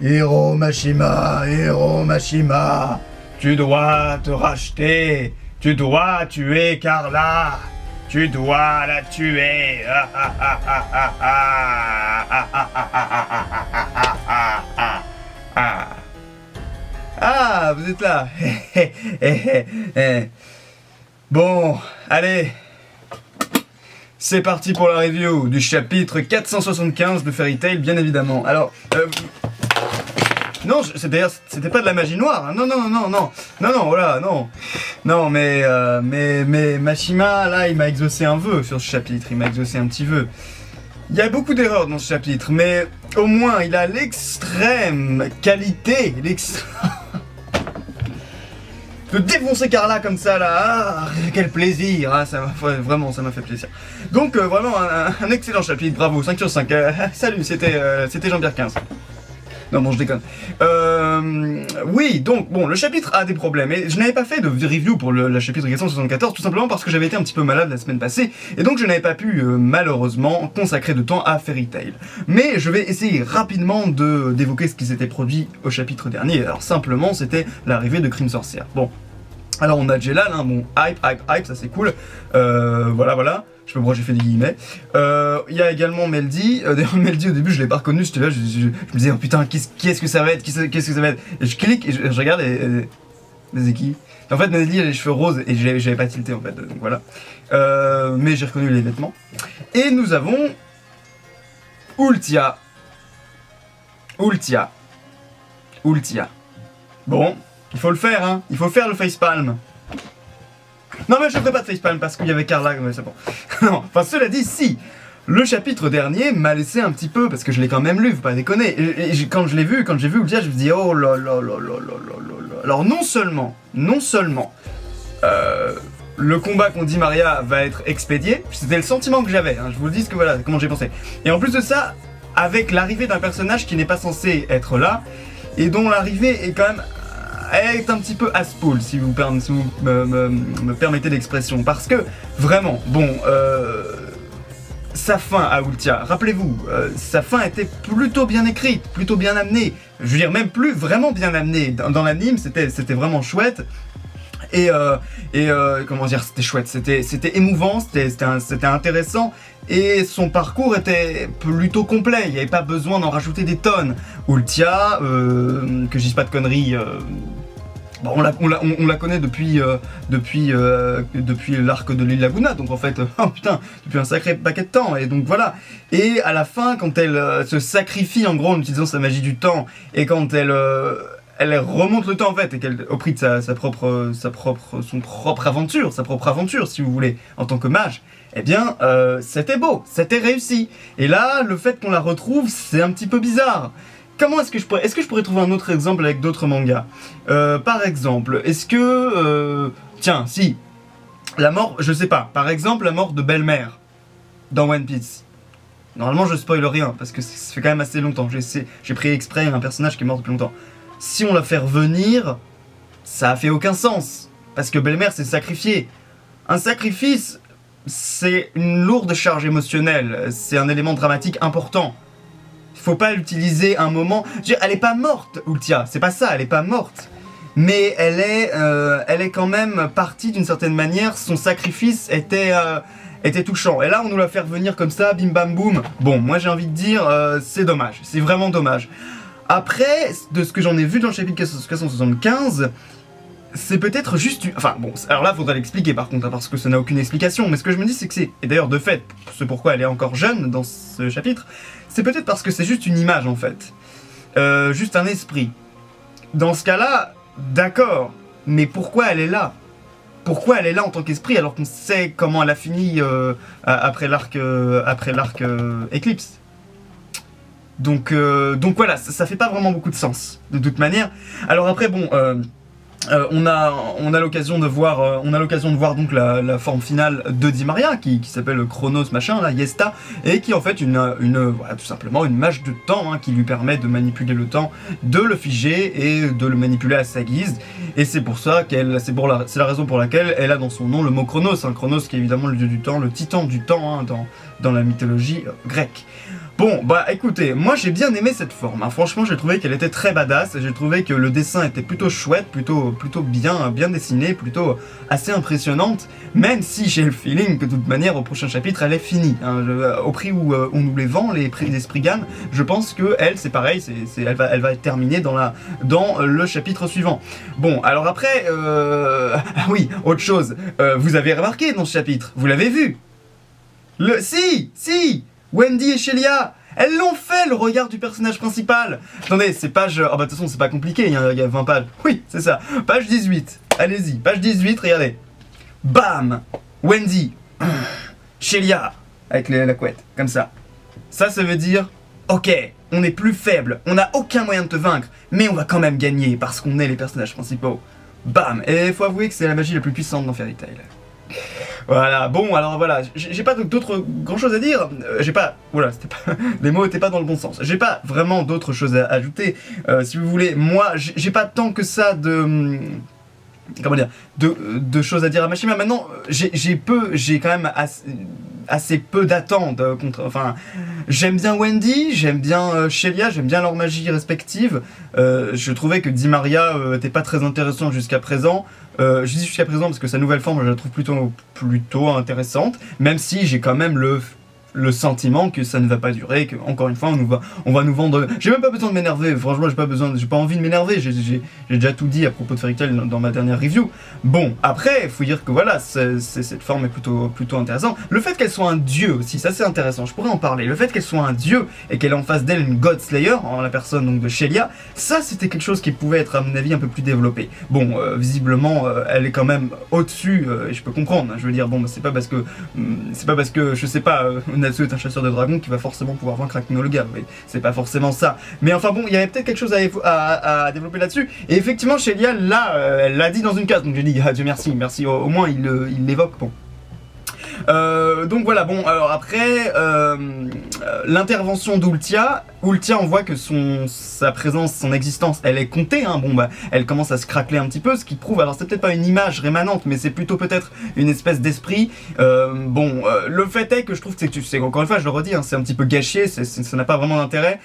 Hiro Mashima, Hiro Mashima, tu dois te racheter, tu dois tuer Carla, tu dois la tuer. Ah, vous êtes là. bon, allez. C'est parti pour la review du chapitre 475 de Fairy Tail, bien évidemment. Alors, euh, non, c'est d'ailleurs, c'était pas de la magie noire. hein. Non, non, non, non, non, non, voilà, non, non, mais, euh, mais, mais Mashima, là, il m'a exaucé un vœu sur ce chapitre. Il m'a exaucé un petit vœu. Il y a beaucoup d'erreurs dans ce chapitre, mais au moins, il a l'extrême qualité, l'extrême de défoncer Carla comme ça là, ah, quel plaisir, ah, vraiment ça m'a fait plaisir. Donc euh, vraiment un, excellent chapitre, bravo, 5 sur 5. Euh, salut, c'était euh, Jean-Pierre 15. Non bon je déconne. Euh, oui, donc bon, le chapitre a des problèmes et je n'avais pas fait de review pour le, chapitre 474 tout simplement parce que j'avais été un petit peu malade la semaine passée et donc je n'avais pas pu euh, malheureusement consacrer de temps à Fairy Tail. Mais je vais essayer rapidement de d'évoquer ce qui s'était produit au chapitre dernier. Alors simplement c'était l'arrivée de Crime Sorcière. Bon, alors on a Jelal, hein, bon, hype, hype, hype, ça c'est cool. Euh, voilà, voilà. Je sais pas j'ai fait des guillemets. Euh, Il y a également Meldy. Euh, D'ailleurs, Meldy, au début, je l'ai pas reconnu. J'étais là, je, je- je me disais, oh putain, qu'est-ce que ça va être? Qu'est-ce que ça va être? Et je clique et je, regarde et. mais qui? En fait, Meldy, a les cheveux roses et j'avais pas tilté en fait. Donc voilà. Mais j'ai reconnu les vêtements. Et nous avons. Ultia. Ultia. Ultia. Bon, il faut le faire, hein. Il faut faire le facepalm. Non, mais je ferai pas de facepalm parce qu'il y avait Carla, mais c'est bon. non, enfin, cela dit, si. Le chapitre dernier m'a laissé un petit peu, parce que je l'ai quand même lu, faut pas déconner. Et, et quand je l'ai vu, quand j'ai vu je me dis oh là là là là là là. Alors non seulement, non seulement, euh, le combat qu'on dit Maria va être expédié, c'était le sentiment que j'avais, hein, je vous le dis, que voilà, comment j'ai pensé. Et en plus de ça, avec l'arrivée d'un personnage qui n'est pas censé être là, et dont l'arrivée est quand même est un petit peu aspool, si vous, si vous me, me- me permettez l'expression. Parce que, vraiment, bon, euh, sa fin à Ultia, rappelez-vous, euh, sa fin était plutôt bien écrite, plutôt bien amenée. Je veux dire, même plus vraiment bien amenée. Dans, l'anime, c'était vraiment chouette. Et, euh, et comment dire, c'était chouette, c'était émouvant, c'était intéressant. Et son parcours était plutôt complet, il n'y avait pas besoin d'en rajouter des tonnes. Ultia, que je dise pas de conneries, on, la, on, la, on- on la connaît depuis, euh, euh, depuis l'arc de l'île Laguna, donc en fait, oh putain, depuis un sacré paquet de temps, et donc voilà. Et à la fin, quand elle euh, se sacrifie en gros en utilisant sa magie du temps, et quand elle, remonte le temps en fait, et qu'elle, au prix de sa, propre, aventure, sa propre aventure si vous voulez, en tant que mage, eh bien, c'était beau, c'était réussi. Et là, le fait qu'on la retrouve, c'est un petit peu bizarre. Comment est-ce que je pourrais, est-ce que je pourrais trouver un autre exemple avec d'autres mangas? Euh, Par exemple, est-ce que, euh, tiens, si, la mort, je sais pas. Par exemple, la mort de belle-mère dans One Piece. Normalement, je spoil rien parce que ça fait quand même assez longtemps. J'ai pris exprès un personnage qui est mort depuis longtemps. Si on la fait revenir, ça a fait aucun sens parce que belle-mère s'est sacrifiée. Un sacrifice, c'est une lourde charge émotionnelle. C'est un élément dramatique important. Faut pas l'utiliser un moment. Je veux dire, elle est pas morte, Ultia. C'est pas ça. Elle est pas morte mais elle est, euh, elle est quand même partie d'une certaine manière. Son sacrifice était, euh, était touchant. Et là, on nous la fait revenir comme ça, bim bam boum. Bon, moi j'ai envie de dire, euh, c'est dommage. C'est vraiment dommage. Après, de ce que j'en ai vu dans le chapitre 475, c'est peut-être juste. une- Enfin, bon, alors là, faudrait l'expliquer par contre, hein, parce que ça n'a aucune explication. Mais ce que je me dis, c'est que c'est. Et d'ailleurs, de fait, c'est pourquoi elle est encore jeune dans ce chapitre, c'est peut-être parce que c'est juste une image en fait. Euh, juste un esprit. Dans ce cas-là, d'accord, mais pourquoi elle est là? Pourquoi elle est là en tant qu'esprit alors qu'on sait comment elle a fini euh, après l'arc euh, après l'arc Eclipse donc, donc voilà, ça, ça fait pas vraiment beaucoup de sens, de toute manière. Alors après, bon, euh, on a, on a l'occasion de voir, euh, on a l'occasion de voir donc la, la forme finale de Di Maria, qui, qui s'appelle Chronos machin, là, Yesta, et qui en fait une, une, voilà, tout simplement une mage de temps, hein, qui lui permet de manipuler le temps, de le figer et de le manipuler à sa guise. Et c'est pour ça qu'elle, c'est pour la, c'est la raison pour laquelle elle a dans son nom le mot Chronos, hein, Chronos qui est évidemment le dieu du temps, le titan du temps hein, dans, dans la mythologie euh, grecque. Bon, bah écoutez, moi j'ai bien aimé cette forme. hein. Franchement, j'ai trouvé qu'elle était très badass. J'ai trouvé que le dessin était plutôt chouette, plutôt, plutôt bien, bien dessiné, plutôt assez impressionnante. Même si j'ai le feeling que de toute manière, au prochain chapitre, elle est finie. hein. Je- au prix où euh, on nous les vend, les prix des Spriggan, je pense que elle, c'est pareil, elle, va, elle va être terminée dans, la, dans le chapitre suivant. Bon, alors après, euh... ah oui, autre chose. Euh, vous avez remarqué dans ce chapitre, vous l'avez vu? Le, si, si, Wendy et Shelia, elles l'ont fait le regard du personnage principal. Attendez, c'est page. Oh bah de toute façon, c'est pas compliqué, il y, a, il y a 20 pages. Oui, c'est ça. Page 18. Allez-y, page 18, regardez. Bam Wendy. Shelia. Avec la couette, comme ça. Ça, ça veut dire. Ok, on est plus faible, on n'a aucun moyen de te vaincre, mais on va quand même gagner parce qu'on est les personnages principaux. Bam Et faut avouer que c'est la magie la plus puissante dans Fairy Tail. Voilà, bon, alors voilà, j'ai pas d'autres grand chose à dire. Euh, j'ai pas. Voilà, c'était pas. Les mots étaient pas dans le bon sens. J'ai pas vraiment d'autres choses à ajouter. Euh, si vous voulez, moi, j'ai pas tant que ça de. Comment dire de, choses à dire à Machima. Maintenant, j'ai peu. J'ai quand même assez, peu d'attentes euh, contre. Enfin, j'aime bien Wendy, j'aime bien euh, Shelia, j'aime bien leur magie respective. Euh, je trouvais que Di Maria euh, était pas très intéressant jusqu'à présent. Je dis jusqu'à présent parce que sa nouvelle forme, je la trouve plutôt, plutôt intéressante, même si j'ai quand même le, le sentiment que ça ne va pas durer, que encore une fois on, nous va, on va nous vendre. J'ai même pas besoin de m'énerver, franchement j'ai pas besoin, j'ai pas envie de m'énerver, j'ai- déjà tout dit à propos de Fairy Tail dans, ma dernière review. Bon, après, faut dire que voilà, c'est- cette forme est plutôt, plutôt intéressante. Le fait qu'elle soit un dieu aussi, ça c'est intéressant, je pourrais en parler. Le fait qu'elle soit un dieu et qu'elle en face d'elle une God Slayer, en la personne donc de Shelia, ça c'était quelque chose qui pouvait être à mon avis un peu plus développé. Bon, euh, visiblement, euh, elle est quand même au-dessus, euh, et je peux comprendre. hein. je veux dire, bon, c'est pas parce que, hum, c'est pas parce que, je sais pas, Natsu est un chasseur de dragons qui va forcément pouvoir vaincre gars. oui. C'est pas forcément ça. Mais enfin bon, il y avait peut-être quelque chose à, développer là-dessus. Et effectivement, Shelia, là, euh, elle l'a dit dans une case. Donc j'ai dit, ah Dieu merci, merci. Au, au moins, il il l'évoque. Bon. Euh, donc voilà, bon, alors après, euh, euh, l'intervention d'Ultia, Ultia, on voit que son, sa présence, son existence, elle est comptée, hein, bon bah, elle commence à se craqueler un petit peu, ce qui prouve, alors c'est peut-être pas une image rémanente, mais c'est plutôt peut-être une espèce d'esprit. Bon, le fait est que je trouve que c'est, encore une fois, je le redis, hein, c'est un petit peu gâché, ça n'a pas vraiment d'intérêt.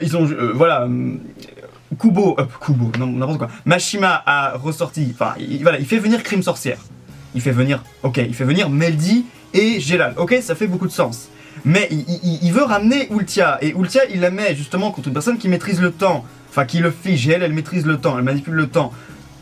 Ils ont, voilà. Kubo, euh, Kubo, n'importe quoi. Mashima a ressorti, enfin, il, voilà, il fait venir Crime Sorcière. Il fait venir, ok, il fait venir Meldy et Gelal. Ok, ça fait beaucoup de sens. Mais il, veut ramener Ultia. Et Ultia, il la met justement contre une personne qui maîtrise le temps. Enfin, qui le fige. Elle, elle maîtrise le temps. Elle manipule le temps.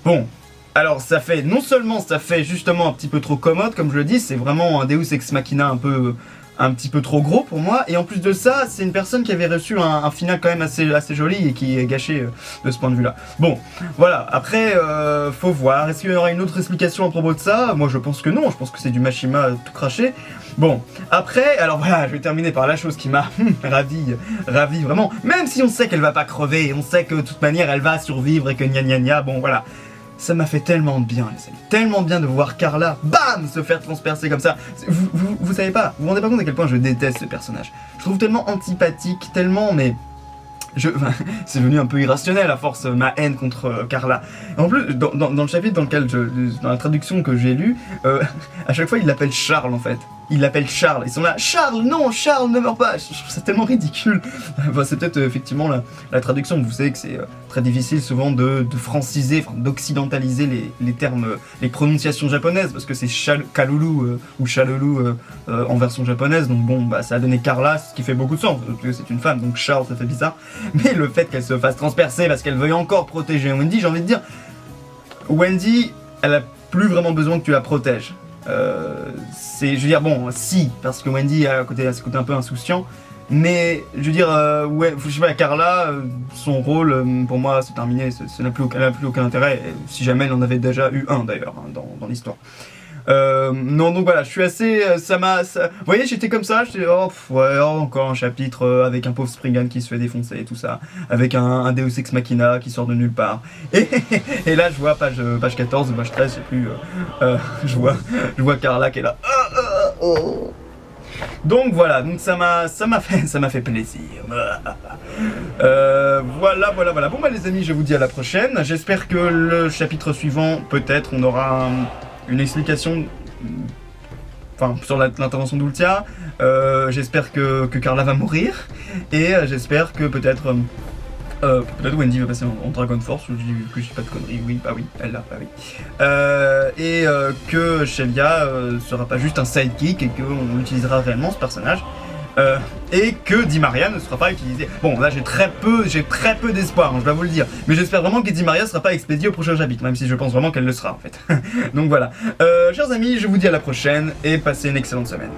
Bon. Alors, ça fait, non seulement ça fait justement un petit peu trop commode, comme je le dis, c'est vraiment un Deus Ex Machina un peu, un petit peu trop gros pour moi. Et en plus de ça, c'est une personne qui avait reçu un, un final quand même assez, assez joli et qui est gâché euh, de ce point de vue-là. Bon, voilà. Après, euh, faut voir. Est-ce qu'il y aura une autre explication à propos de ça? Moi, je pense que non. Je pense que c'est du Mashima tout craché. Bon, après, alors voilà, je vais terminer par la chose qui m'a ravi, ravi vraiment. Même si on sait qu'elle va pas crever, on sait que de toute manière elle va survivre et que gna gna gna, bon voilà. Ça m'a fait tellement bien, les amis. Tellement bien de voir Carla, bam, se faire transpercer comme ça. Vous, vous, vous savez pas, vous vous rendez pas compte à quel point je déteste ce personnage. Je trouve tellement antipathique, tellement, mais. Je, c'est devenu un peu irrationnel à force ma haine contre euh, Carla. En plus, dans, le chapitre dans lequel je, dans la traduction que j'ai lue, euh, à chaque fois il l'appelle Charles en fait. Il l'appelle Charles. Ils sont là, Charles, non, Charles ne meurt pas. Je trouve ça tellement ridicule. Enfin, c'est peut-être euh, effectivement la, traduction. Vous savez que c'est euh, très difficile souvent de, franciser, d'occidentaliser les, termes, euh, les prononciations japonaises parce que c'est Kalulu ou Chalulu en version japonaise. Donc bon, bah, ça a donné Carla, ce qui fait beaucoup de sens c'est une femme. Donc Charles, ça fait bizarre. Mais le fait qu'elle se fasse transpercer parce qu'elle veuille encore protéger Wendy, j'ai envie de dire, Wendy, elle a plus vraiment besoin que tu la protèges. Euh, c'est, je veux dire, bon, si, parce que Wendy a côté, a ce côté un peu insouciant, mais je veux dire, euh, ouais, je sais pas, Carla, euh, son rôle, pour moi, c'est terminé, ça n'a plus, aucun- intérêt, si jamais elle en avait déjà eu un d'ailleurs, hein, dans l'histoire. Euh, non, donc voilà, je suis assez. euh, Ça m'a. Vous voyez, j'étais comme ça, j'étais. Oh, pff, ouais, oh, encore un chapitre euh, avec un pauvre Springan qui se fait défoncer et tout ça. Avec un, un Deus Ex Machina qui sort de nulle part. Et, là, je vois page, euh, page 14 ou page 13, je sais plus. je, vois, je vois Carla qui est là. Donc voilà, donc ça m'a ça m'a fait ça m'a fait plaisir. Voilà, voilà, voilà. Bon bah les amis, je vous dis à la prochaine. J'espère que le chapitre suivant, peut-être, on aura une explication enfin sur l'intervention d'Ultia. Euh, j'espère que, que Carla va mourir et euh, j'espère que peut-être euh, peut-être Wendy va passer en, Dragon Force je dis que je pas de conneries. Oui, bah oui, elle l'a, bah oui. Et que Shelia sera pas juste un sidekick et qu'on utilisera réellement ce personnage. Euh, et que Di Maria ne sera pas utilisé. Bon, là j'ai très peu, j'ai très peu d'espoir, hein, je dois vous le dire. Mais j'espère vraiment que Di Maria sera pas expédiée au prochain chapitre, même si je pense vraiment qu'elle le sera en fait. Donc voilà. Euh, chers amis, je vous dis à la prochaine et passez une excellente semaine.